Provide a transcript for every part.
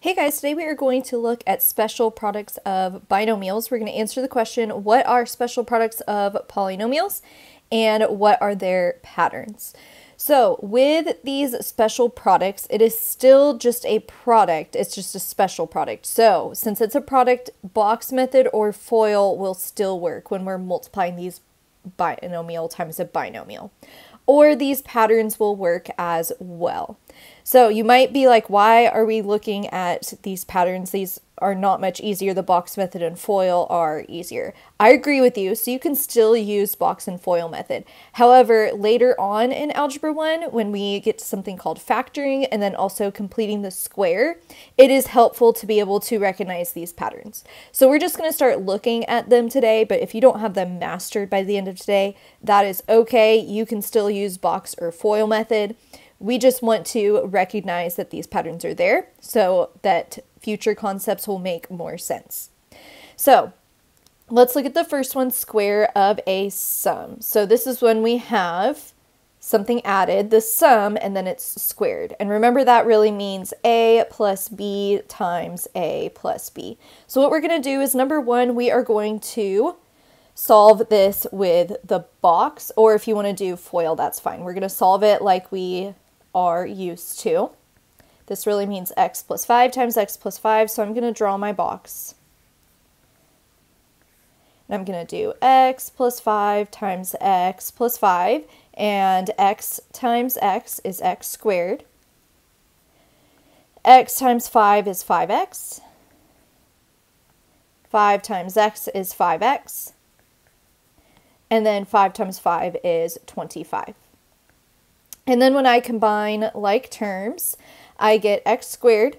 Hey guys, today we are going to look at special products of binomials. We're going to answer the question, what are special products of polynomials and what are their patterns? So with these special products, it is still just a product. It's just a special product. So since it's a product, box method or FOIL will still work when we're multiplying these binomial times a binomial. Or these patterns will work as well. So you might be like, why are we looking at these patterns? These are not much easier. The box method and FOIL are easier. I agree with you. So you can still use box and FOIL method. However, later on in Algebra 1, when we get to something called factoring and then also completing the square, it is helpful to be able to recognize these patterns. So we're just going to start looking at them today, but if you don't have them mastered by the end of today, that is okay. You can still use box or FOIL method. We just want to recognize that these patterns are there so that future concepts will make more sense. So let's look at the first one, square of a sum. So this is when we have something added, the sum, and then it's squared. And remember that really means a plus b times a plus b. So what we're going to do is number one, we are going to solve this with the box, or if you want to do FOIL, that's fine. We're going to solve it like we are used to. This really means x plus 5 times x plus 5, so I'm going to draw my box. And I'm going to do x plus 5 times x plus 5, and x times x is x squared. x times 5 is 5x. 5 times x is 5x. And then 5 times 5 is 25. And then when I combine like terms, I get x squared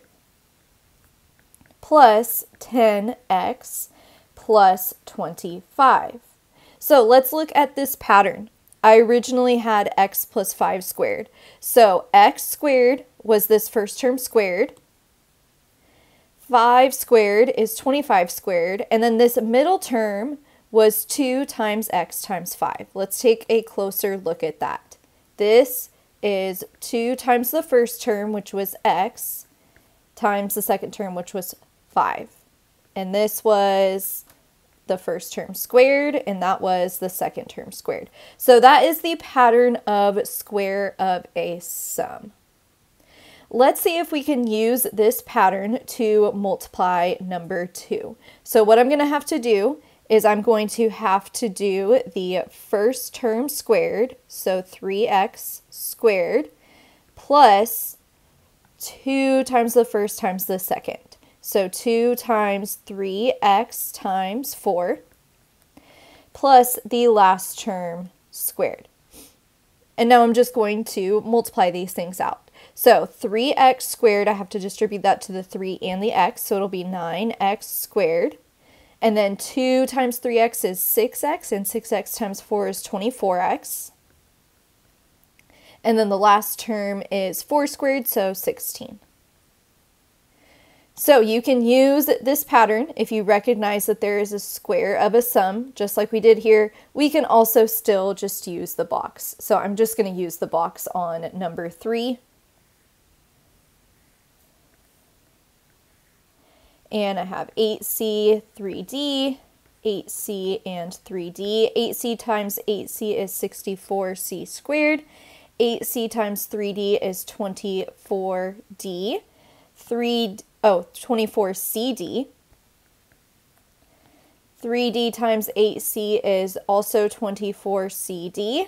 plus 10x plus 25. So let's look at this pattern. I originally had x plus 5 squared. So x squared was this first term squared. 5 squared is 25 squared. And then this middle term was 2 times x times 5. Let's take a closer look at that. This is 2 times the first term, which was x, times the second term, which was 5. And this was the first term squared, and that was the second term squared. So that is the pattern of square of a sum. Let's see if we can use this pattern to multiply number 2. So what I'm going to have to do is I'm going to have to do the first term squared, so 3x squared, plus 2 times the first times the second. So 2 times 3x times 4, plus the last term squared. And now I'm just going to multiply these things out. So 3x squared, I have to distribute that to the 3 and the x, so it'll be 9x squared and then 2 times 3x is 6x, and 6x times 4 is 24x. And then the last term is 4 squared, so 16. So you can use this pattern if you recognize that there is a square of a sum, just like we did here. We can also still just use the box. So I'm just going to use the box on number 3. And I have 8c, 3d, 8c, and 3d. 8c times 8c is 64c squared. 8c times 3d is 24d. 3, oh, 24cd. 3d times 8c is also 24cd.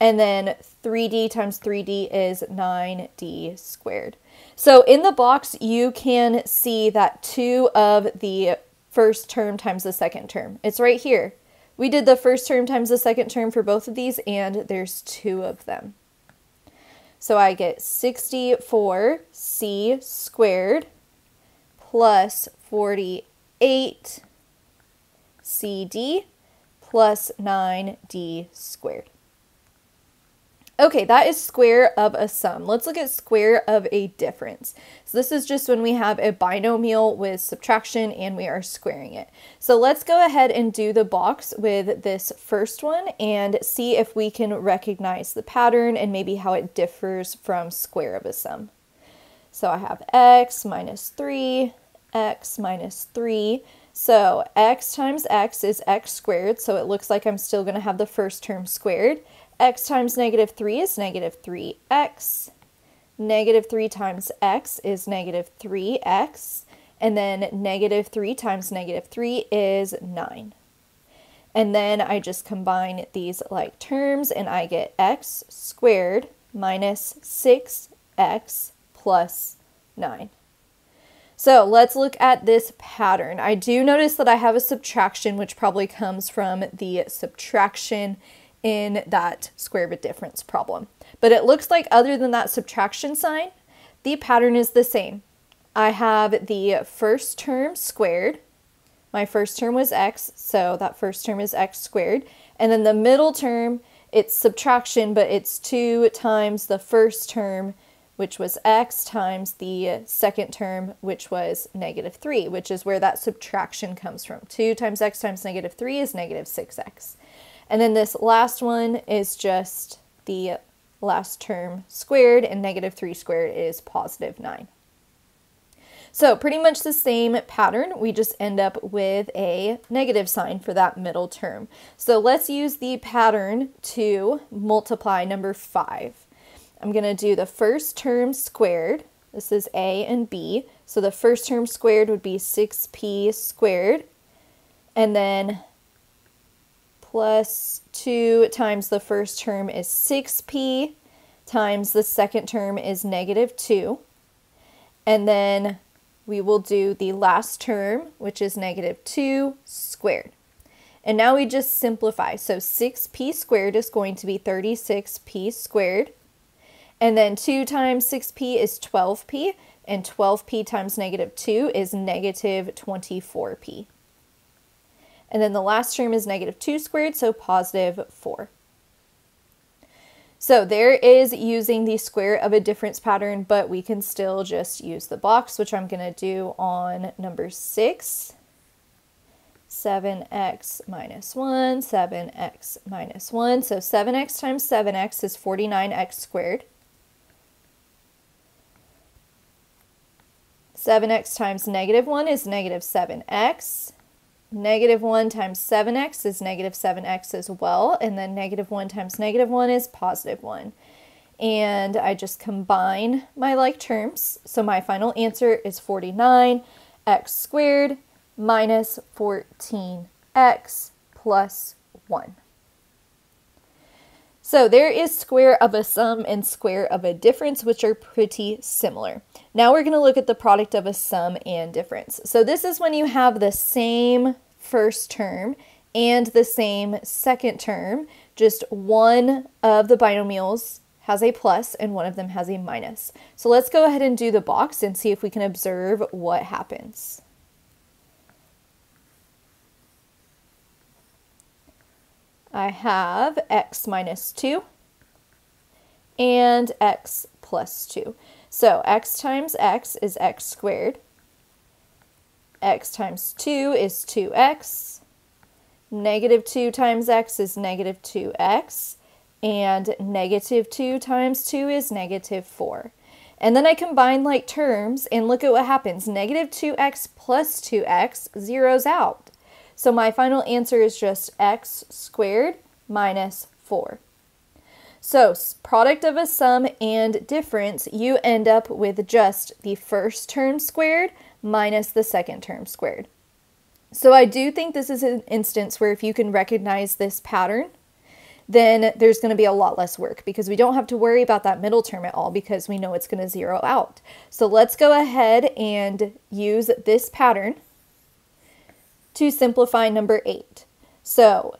And then 3d times 3d is 9d squared. So in the box, you can see that two of the first term times the second term. It's right here. We did the first term times the second term for both of these, and there's two of them. So I get 64c squared plus 48cd plus 9d squared. Okay, that is square of a sum. Let's look at square of a difference. So this is just when we have a binomial with subtraction and we are squaring it. So let's go ahead and do the box with this first one and see if we can recognize the pattern and maybe how it differs from square of a sum. So I have x minus 3, x minus 3. So x times x is x squared, so it looks like I'm still going to have the first term squared. X times negative 3 is negative 3x. Negative 3 times x is negative 3x. And then negative 3 times negative 3 is 9. And then I just combine these like terms and I get x squared minus 6x plus 9. So let's look at this pattern. I do notice that I have a subtraction, which probably comes from the subtraction in that square root difference problem. But it looks like other than that subtraction sign, the pattern is the same. I have the first term squared. My first term was x, so that first term is x squared. And then the middle term, it's subtraction, but it's 2 times the first term, which was x, times the second term, which was negative 3, which is where that subtraction comes from. 2 times x times negative 3 is negative 6x. And then this last one is just the last term squared, and negative 3 squared is positive 9. So pretty much the same pattern, we just end up with a negative sign for that middle term. So let's use the pattern to multiply number 5. I'm going to do the first term squared. This is a and b. So the first term squared would be 6p squared. And then plus 2 times the first term is 6p times the second term is negative 2. And then we will do the last term, which is negative 2 squared. And now we just simplify. So 6p squared is going to be 36p squared. And then 2 times 6p is 12p, and 12p times negative 2 is negative 24p. And then the last term is negative 2 squared, so positive 4. So there is using the square of a difference pattern, but we can still just use the box, which I'm going to do on number 6. 7x minus 1, 7x minus 1. So 7x times 7x is 49x squared. 7x times negative 1 is negative 7x. Negative 1 times 7x is negative 7x as well, and then negative 1 times negative 1 is positive 1. And I just combine my like terms. So my final answer is 49 x squared minus 14x plus 1. So there is square of a sum and square of a difference, which are pretty similar. Now we're going to look at the product of a sum and difference. So this is when you have the same first term and the same second term, just one of the binomials has a plus and one of them has a minus. So let's go ahead and do the box and see if we can observe what happens. I have x minus 2 and x plus 2. So x times x is x squared. x times 2 is 2x. Negative 2 times x is negative 2x. And negative 2 times 2 is negative 4. And then I combine like terms and look at what happens. Negative 2x plus 2x zeroes out. So my final answer is just x squared minus 4. So product of a sum and difference, you end up with just the first term squared minus the second term squared. So I do think this is an instance where if you can recognize this pattern, then there's going to be a lot less work because we don't have to worry about that middle term at all because we know it's going to zero out. So let's go ahead and use this pattern to simplify number 8. So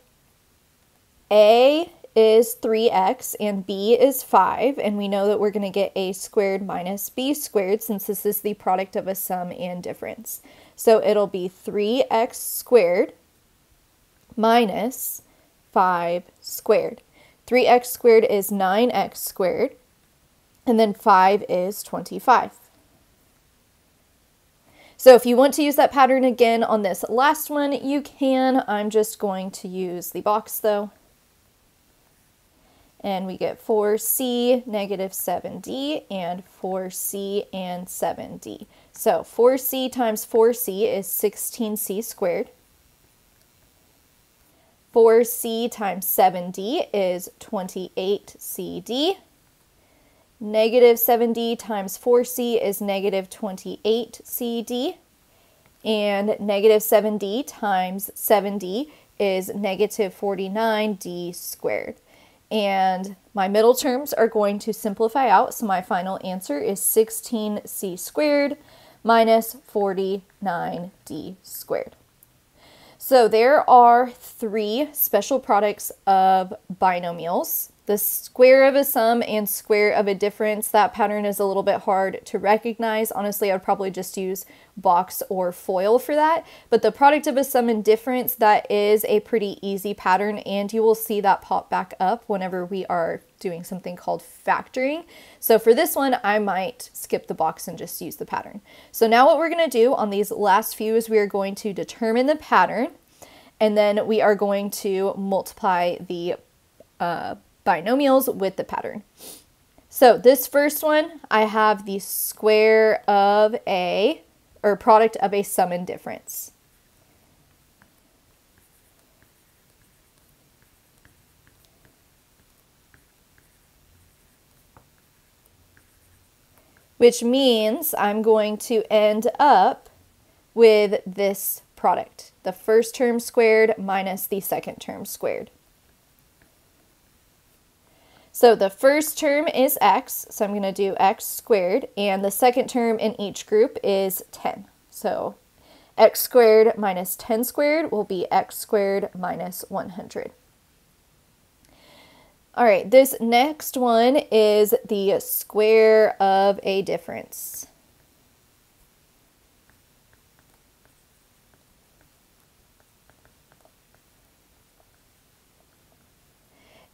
A is 3x and b is 5, and we know that we're going to get a squared minus b squared since this is the product of a sum and difference. So it'll be 3x squared minus 5 squared. 3x squared is 9x squared, and then 5 is 25. So if you want to use that pattern again on this last one, you can. I'm just going to use the box though. and we get 4c, negative 7d, and 4c and 7d. So 4c times 4c is 16c squared. 4c times 7d is 28cd. Negative 7d times 4c is negative 28cd. And negative 7d times 7d is negative 49d squared. And my middle terms are going to simplify out, so my final answer is 16c squared minus 49d squared. So there are three special products of binomials the square of a sum and square of a difference, that pattern is a little bit hard to recognize. Honestly, I'd probably just use box or FOIL for that. But the product of a sum and difference, that is a pretty easy pattern and you will see that pop back up whenever we are doing something called factoring. So for this one, I might skip the box and just use the pattern. So now what we're gonna do on these last few is we are going to determine the pattern and then we are going to multiply the uh, binomials with the pattern. So this first one, I have the square of a, or product of a sum and difference. Which means I'm going to end up with this product, the first term squared minus the second term squared. So the first term is x, so I'm going to do x squared, and the second term in each group is 10. So x squared minus 10 squared will be x squared minus 100. All right, this next one is the square of a difference.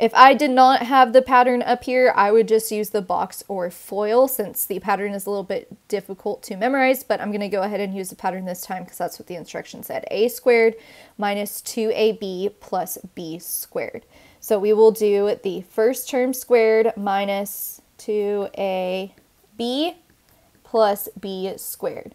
If I did not have the pattern up here, I would just use the box or foil since the pattern is a little bit difficult to memorize, but I'm going to go ahead and use the pattern this time because that's what the instruction said. a squared minus 2ab plus b squared. So we will do the first term squared minus 2ab plus b squared.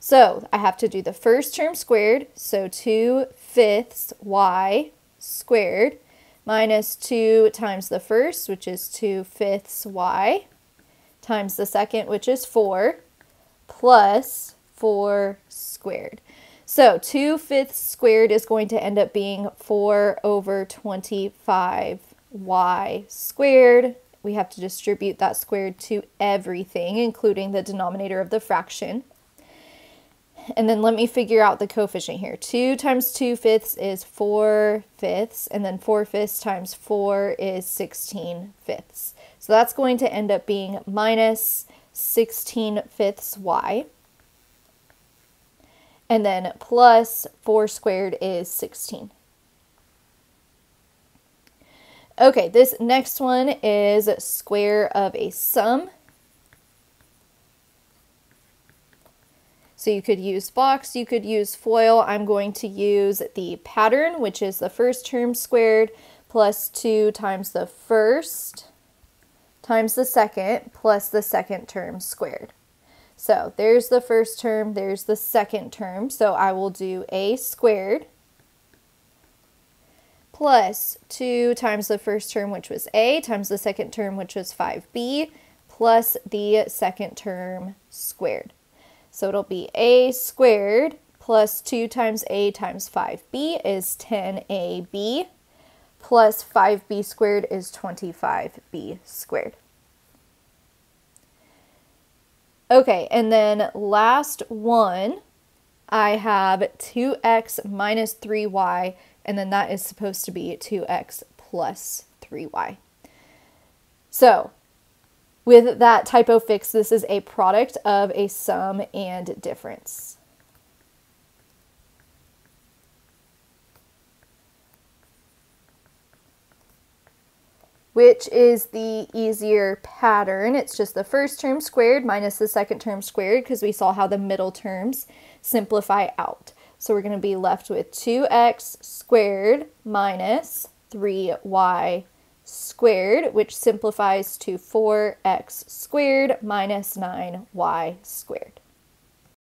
So I have to do the first term squared, so 2 fifths y squared minus 2 times the first, which is 2 fifths y, times the second, which is 4, plus 4 squared. So 2 fifths squared is going to end up being 4 over 25y squared. We have to distribute that squared to everything, including the denominator of the fraction. And then let me figure out the coefficient here. 2 times 2 fifths is 4 fifths, and then 4 fifths times 4 is 16 fifths. So that's going to end up being minus 16 fifths y. And then plus 4 squared is 16. Okay, this next one is square of a sum. So you could use box, you could use FOIL. I'm going to use the pattern, which is the first term squared plus 2 times the first times the second plus the second term squared. So there's the first term, there's the second term. So I will do a squared plus 2 times the first term, which was a, times the second term, which was 5b, plus the second term squared. So it'll be a squared plus 2 times a times 5b is 10ab plus 5b squared is 25b squared. Okay, and then last one, I have 2x minus 3y, and then that is supposed to be 2x plus 3y. So with that typo fix, this is a product of a sum and difference. which is the easier pattern. It's just the first term squared minus the second term squared because we saw how the middle terms simplify out. So we're going to be left with 2x squared minus 3y squared, which simplifies to 4x squared minus 9y squared.